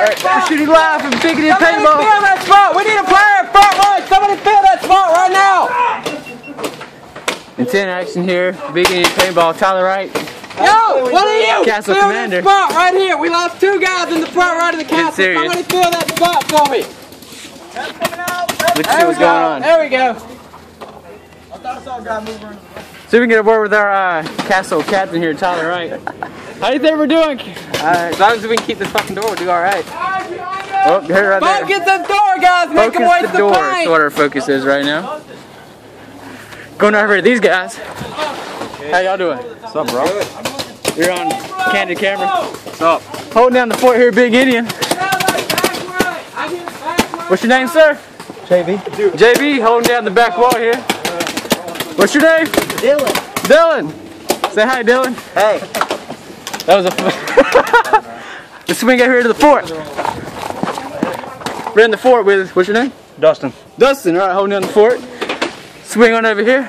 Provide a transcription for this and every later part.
We're shooting live from Big Indian Somebody Paintball. fill that spot. We need a player in front line. Somebody fill that spot right now. Intense action here. Big Indian Paintball. Tyler Wright. Yo, what are you? Castle fill Commander. That spot right here. We lost two guys in the front right of the castle. serious. Somebody fill that spot for me. Let's see There we what's go. going on. There we go. See if we can get a word with our uh, castle captain here, Tyler Wright. How do you think we're doing? Uh, as long as we can keep this fucking door, we'll do all right. Oh, here right there. Focus the door, guys. Make them Focus waste the door. the That's what our focus is right now. Going over to these guys. How y'all doing? What's up, bro? You're on candid camera. What's up? Holding down the fort here, Big Indian. What's your name, sir? JB. JB, holding down the back wall here. What's your name? Dylan. Dylan. Say hi, Dylan. Hey. That was a. Let's swing out here to the fort. We're in the fort with. What's your name? Dustin. Dustin. All right, holding down the fort. Swing on over here.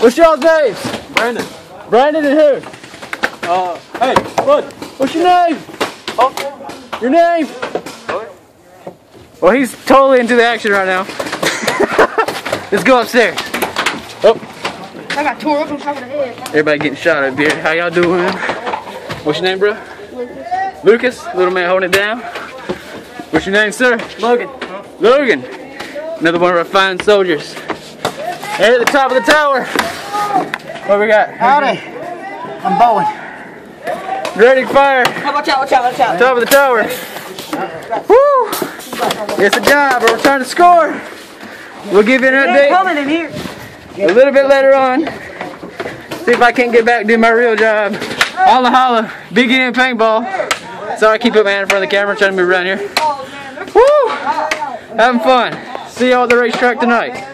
What's y'all's names? Brandon. Brandon and who? Uh, hey, bud. What's your name? Oh. Your name? Well, he's totally into the action right now. Let's go upstairs. Oh, I got tore up on top of the head. everybody getting shot up here. How y'all doing? What's your name, bro? Lucas. Lucas, Little man holding it down. What's your name, sir? Logan. Logan. Another one of our fine soldiers. Hey, at the top of the tower. What we got? Howdy. I'm Bowen. Ready to fire. Watch out, watch out, watch out. Top of the tower. Woo! It's a job. We're trying to score. We'll give you an update coming in here. A little bit later on. See if I can't get back do my real job. Holla holla. Big Indian paintball. Sorry I keep putting my hand in front of the camera trying to move around here. Woo! Having fun. See y'all at the racetrack tonight.